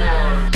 One,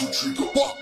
two, three, go.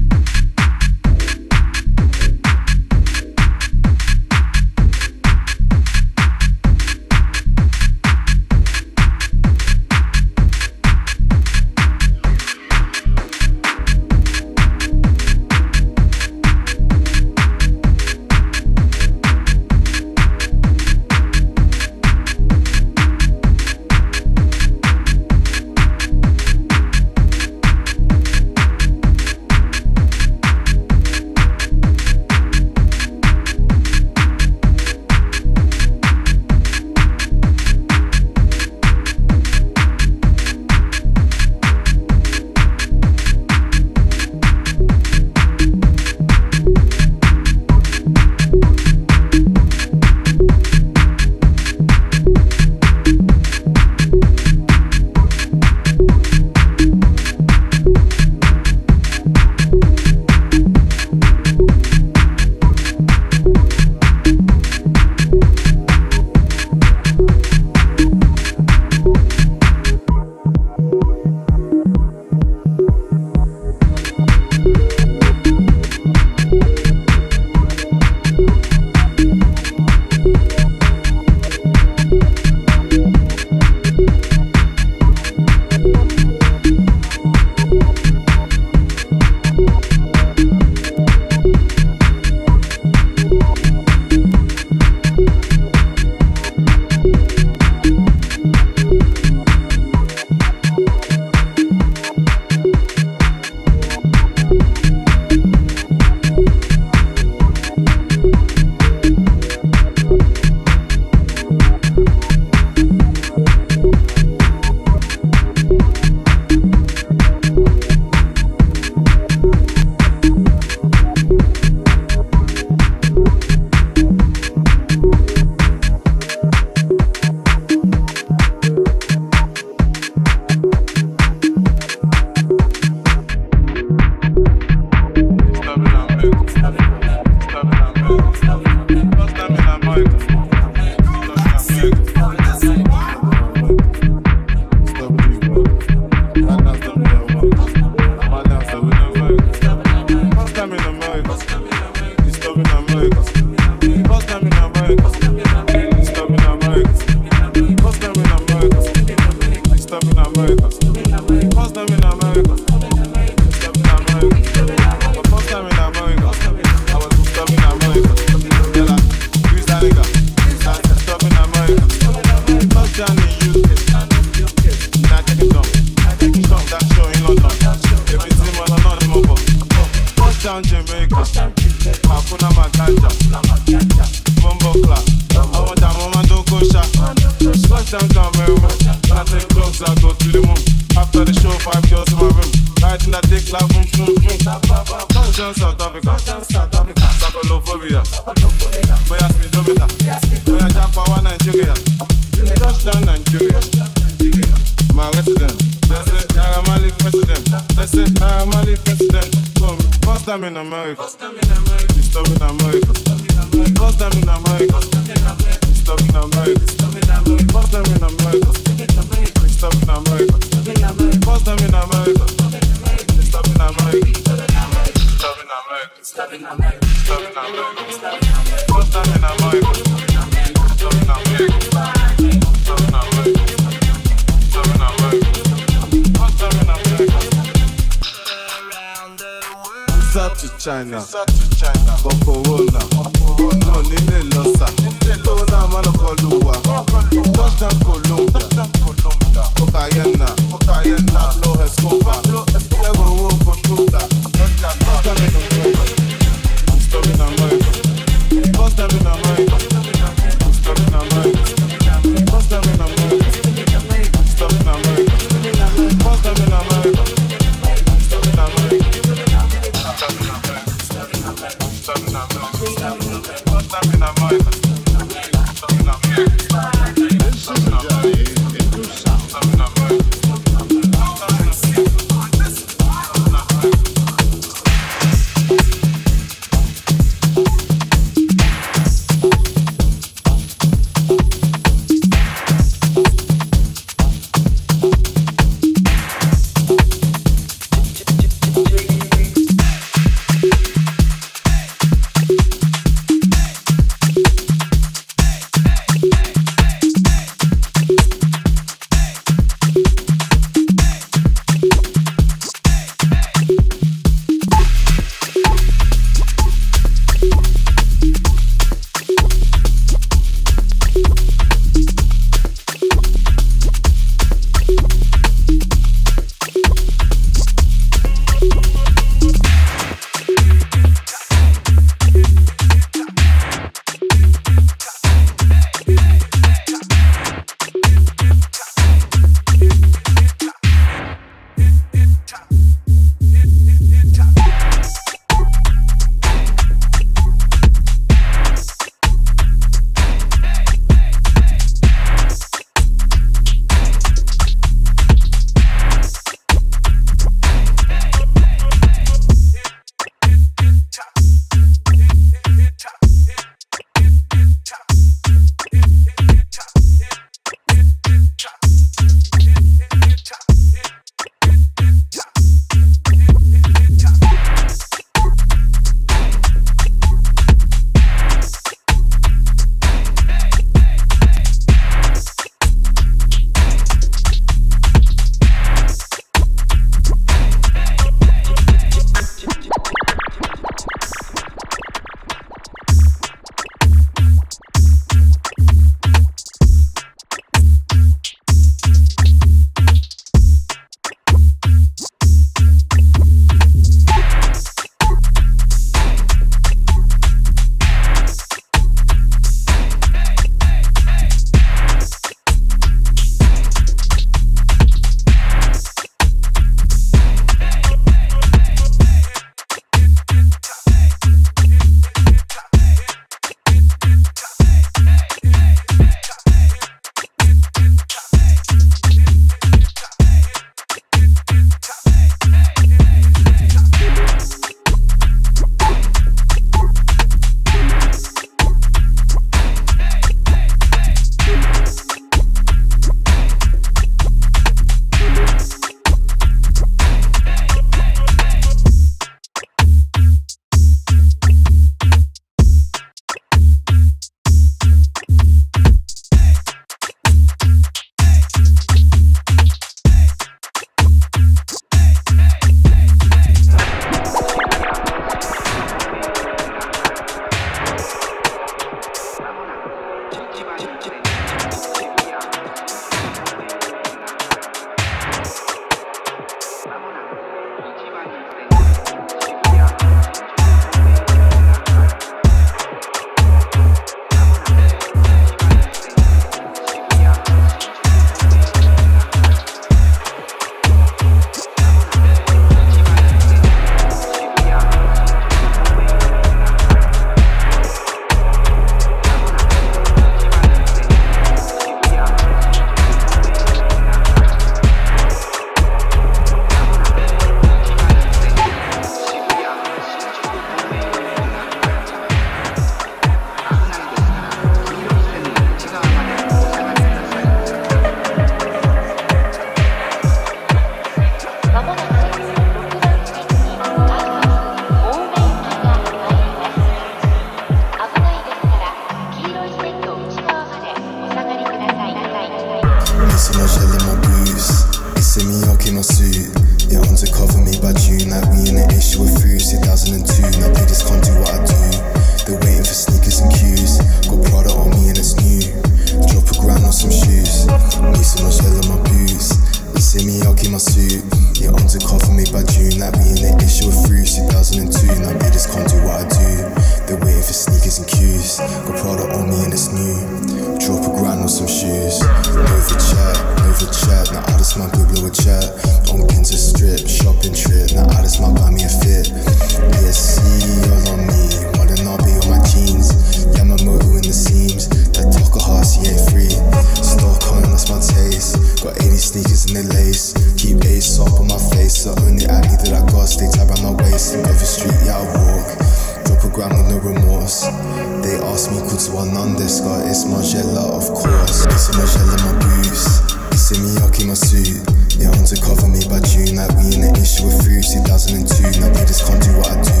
They ask me kutu Anandeska, it's Margiela, of course. It's Margiela my boots. Me up my suit. Yeah, undercover me by June. Like we in the issue with Furious 2002. Now they just can't do what I do.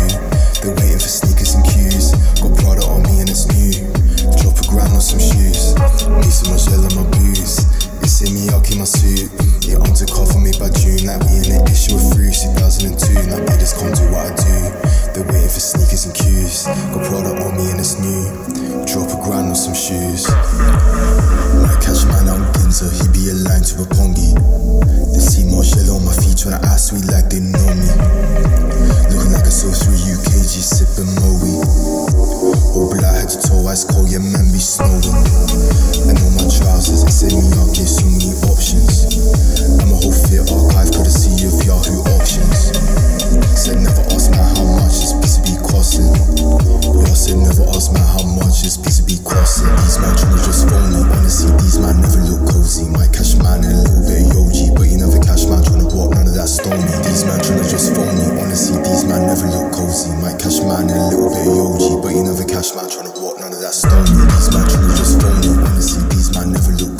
They're waiting for sneakers and cues. Got Prada on me and it's new. Drop a grand on some shoes. Me some my boots. See me up in my suit. Yeah, undercover me by June. Like we in the issue with Furious 2002. Now just can't do what I do. They're waiting for sneakers and cues. Got Prada on me and it's new. Drop a grand on some shoes. My cash man on Ginza, he be aligned to a pongi. They see more shell on my feet when I ask sweet like they know me. Looking like a soul through UKG sipping Moe. All black head to toe, ice cold, yeah man be snowing. And on my trousers, they say me out, get so many options. I'm a whole fit archive, courtesy of Yahoo auctions. Said never ask man how much this piece be costing. Said never ask man how much this piece be costing. These man tryna just phone me. Honestly, these man never look cozy. My cash man and a little bit Yohji, but you never cash man tryna go none of that stony. These man tryna just phone me. Honestly, these man never look cozy. My cash man and a little bit Yohji, but you never cash man tryna go none of that stony. These man tryna just phone I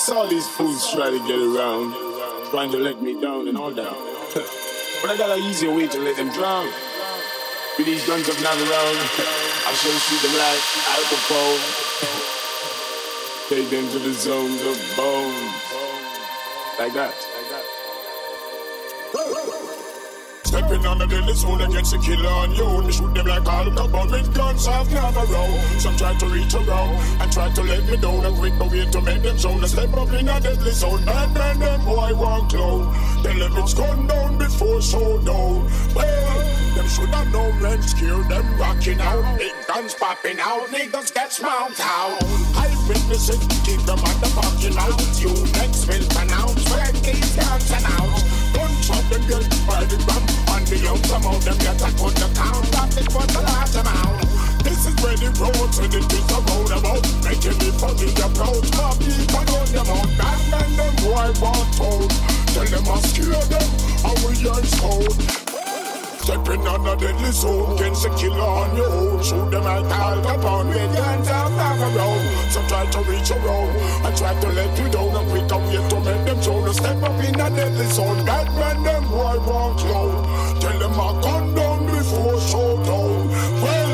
saw these fools try to get around, trying to let me down and all that. but I got an easier way to let them drown. With these guns up now around, I shall see them like alcohol. Take them to the zones of bones, Like that. Stepping on the deadly zone against a killer on you. They shoot them like Al Capone with guns off Navarro. Some try to reach around and try to let me down. A quick way to make them zone. Step up in a deadly zone. Man, man, them boy want clown. Tell them gone down before showdown. Well, them should have known when scare them rocking out. Big guns popping out. Niggas get smoked out. I witness it. Keep them at the parking out. You next will pronounce when these guns out. Gunshot them get by the gun. The young, some of them get a cut the count. That it was the last amount. This is where the road to the things are roundabout. Making me funny approach. My people on them out. That man them boy want told. Tell them I scare them. How we yearns cold. Stepping on a deadly zone, against a killer on your own. Shoot them like Al Capone with guns out of around. So try to reach around and try to let you down. And quick way to make them show step up in a deadly zone. That man them boy want clown. Tell them I gun down before showdown. Well,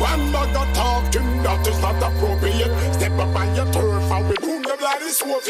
one bag talking that is not appropriate. Step up on your turf and with whom the blood is so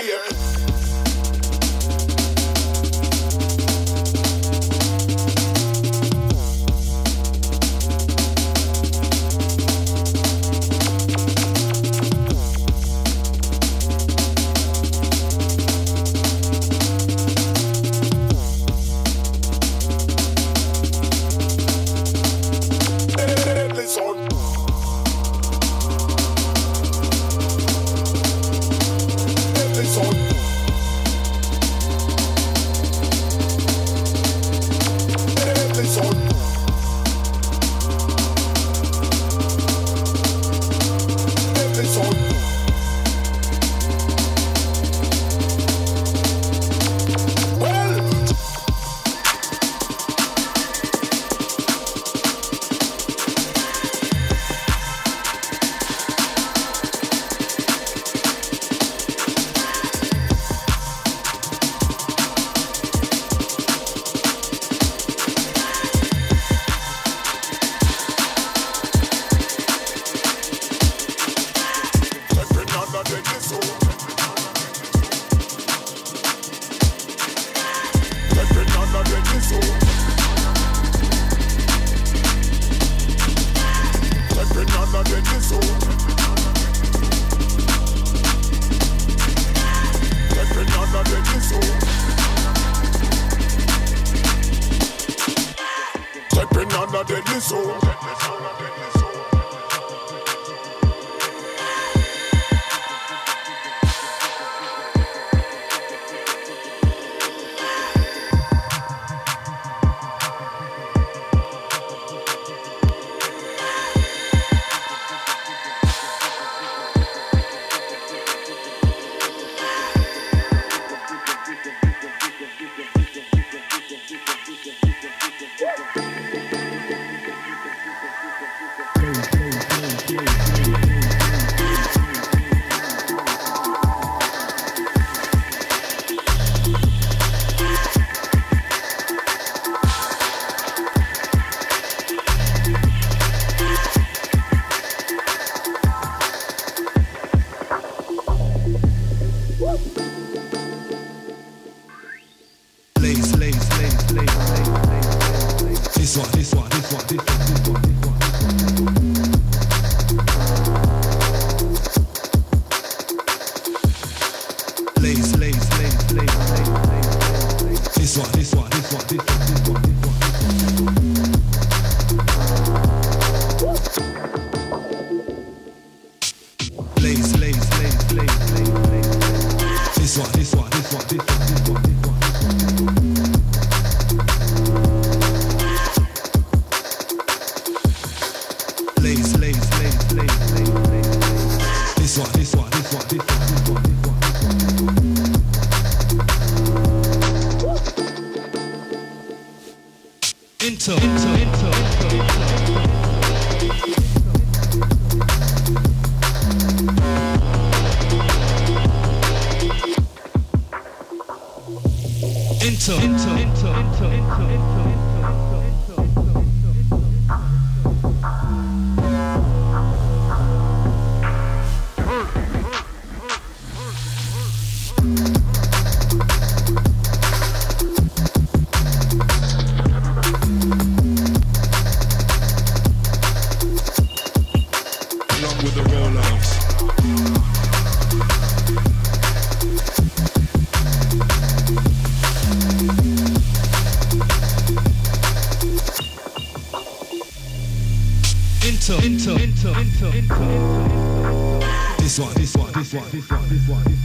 this one, this one, this one.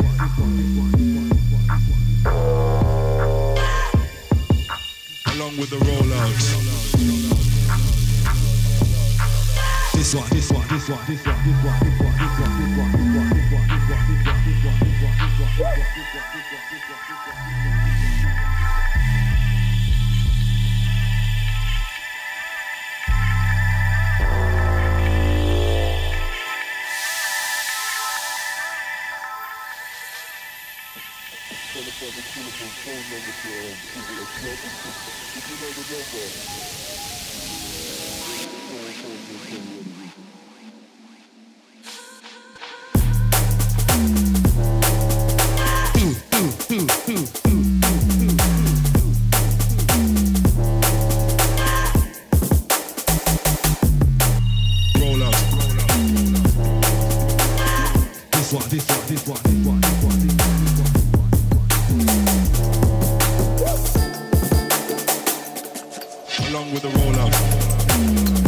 with a roller.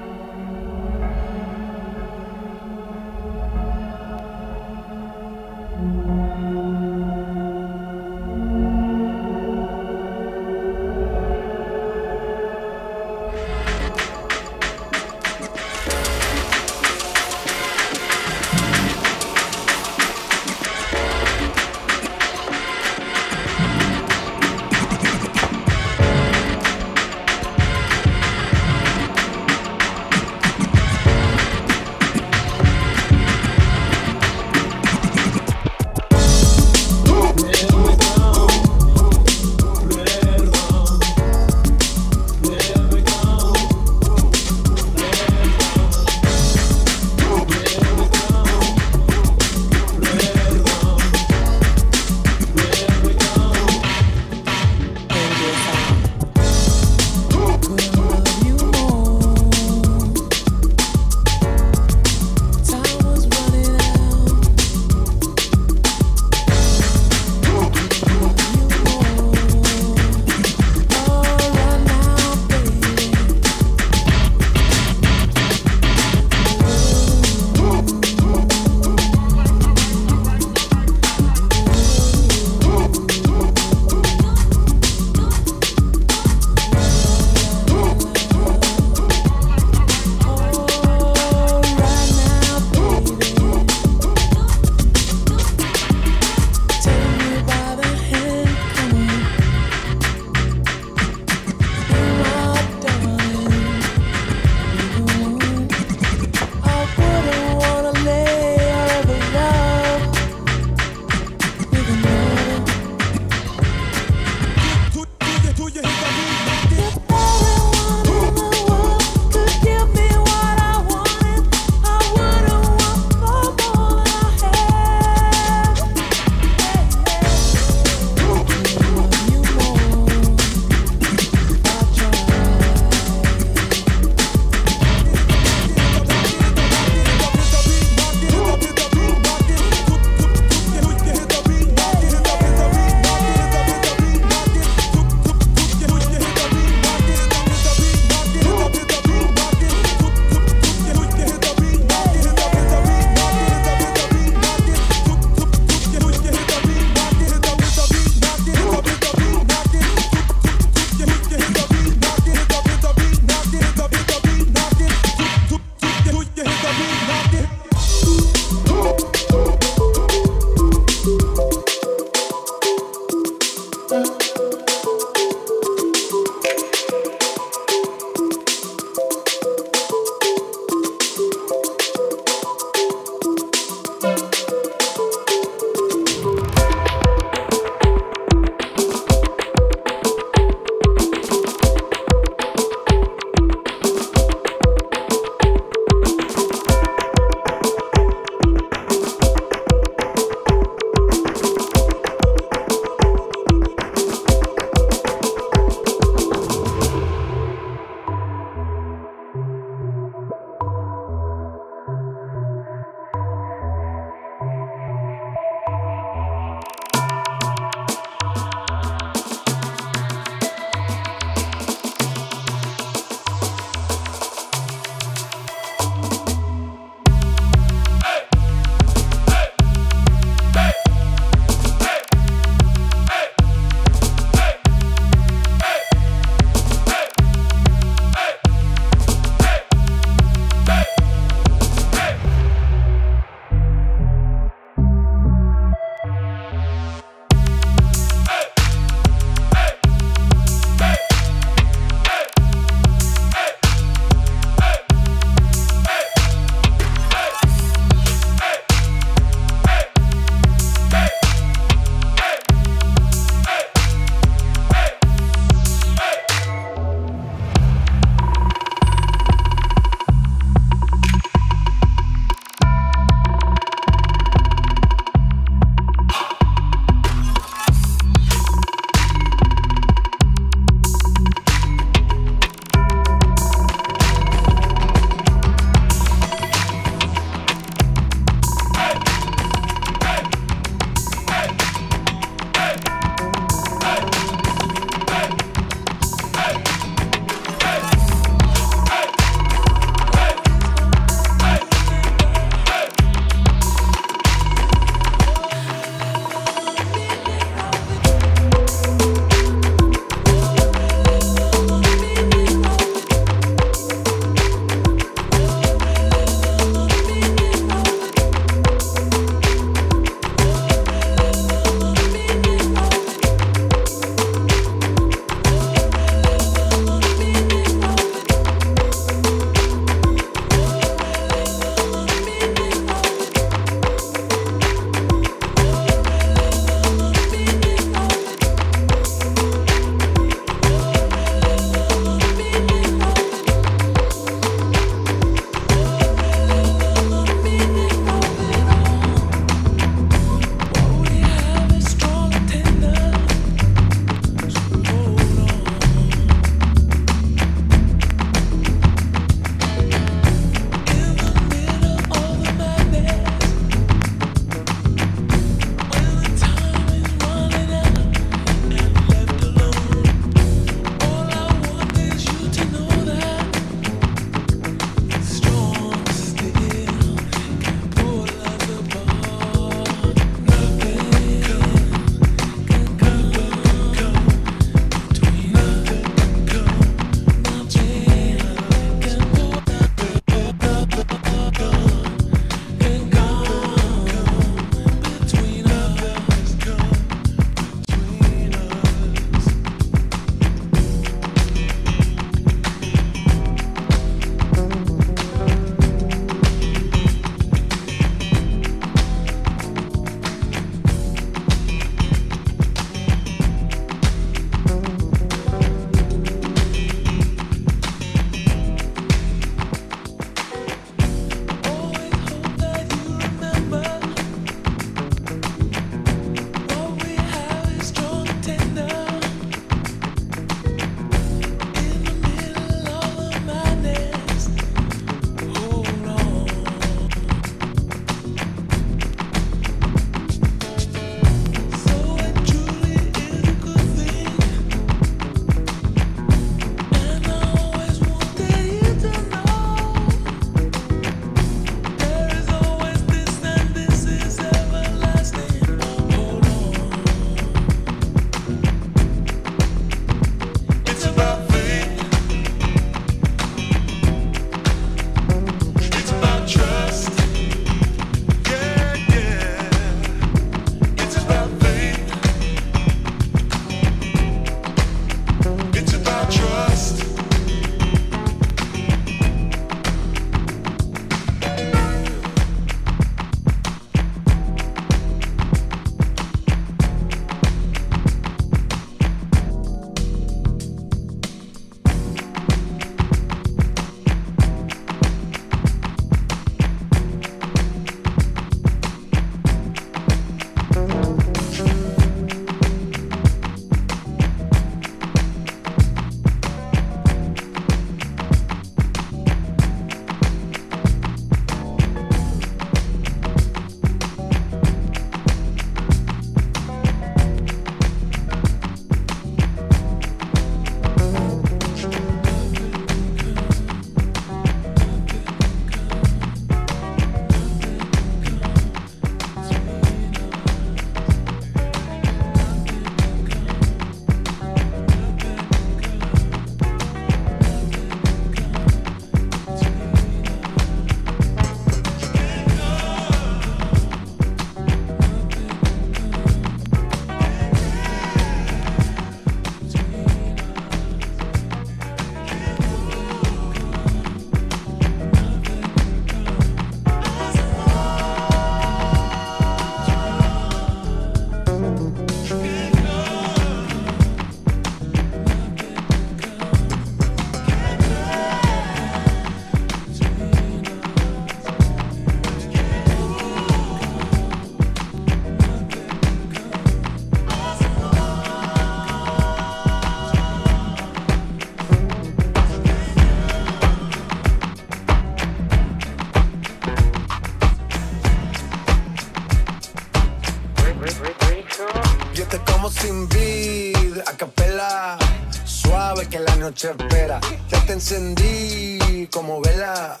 Ya te encendí como vela.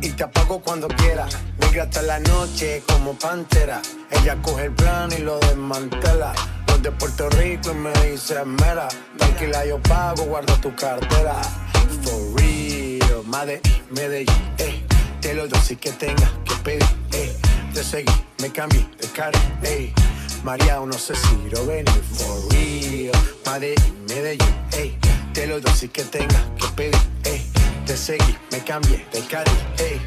Y te apago cuando quiera. Negra hasta la noche como pantera. Ella coge el plan y lo desmantela. Los de Puerto Rico y me dice mera. Tranquila, yo pago, guarda tu cartera. For real, madre, Medellín, eh. Te lo doy si que tenga que pedir, eh. Te seguí, me cambié de cara, eh. María, no sé si lo venir, for real. Madre, Medellín, eh. Te lo doy si que tenga que pedir, eh. Te seguí, me cambié de cara, eh.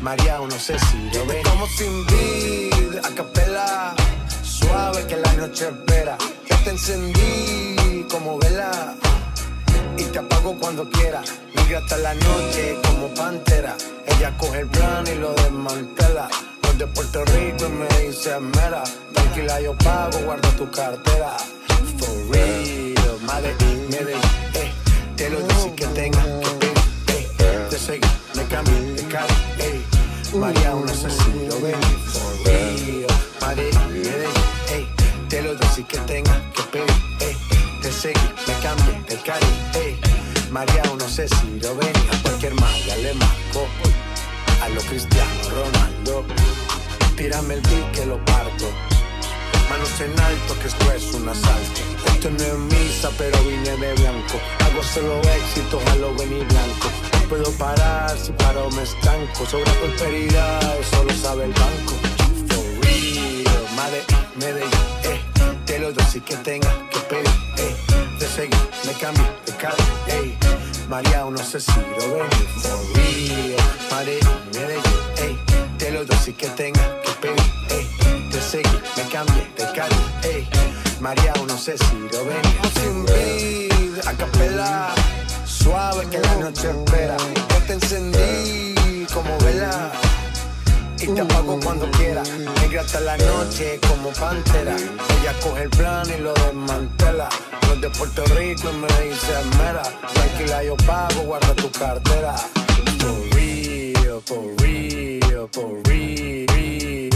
María, no sé si lo venir. Como sin vid, a capela. Suave que la noche espera. Ya te encendí como vela y te apago cuando quiera. Migra hasta la noche como pantera. Ella coge el plan y lo desmantela. Los de Puerto Rico y me dice mera. Tranquila, yo pago, guarda tu cartera. For real, Medellín, Medellín. Te lo dice que tenga que pedir, eh. Te seguí, me cambié de cara, eh. María, no sé si lo ven. For real, eh. Te lo dice que tenga que pedir, eh. Te seguí, me cambié de cari, ey. María, no sé si lo ven, a cualquier malla le marco. A lo Cristiano Ronaldo, tírame el beat que lo parto. Manos en alto, que esto es un asalto. Esto no es misa, pero vine de blanco. Hago solo éxito, jalo venir blanco. No puedo parar, si paro me estanco. Sobre prosperidad, eso lo sabe el banco. For real, madre, Medellín, eh. Te lo doy si que tenga que pedir, eh. Te seguí, me cambié de cara, ey. María, no sé si lo ven, for real. Madre, Medellín, ey. Te lo doy si que tenga que pedir, ey me cambié de calle, ey. María, no sé si lo venimos sin beat, a suave que la noche espera. Yo te encendí como vela y te apago cuando quiera. Negra hasta la noche como pantera. Ella coge el plan y lo desmantela. Los de Puerto Rico y me dicen mera. Tranquila, yo pago, guarda tu cartera. For real, for real, for real.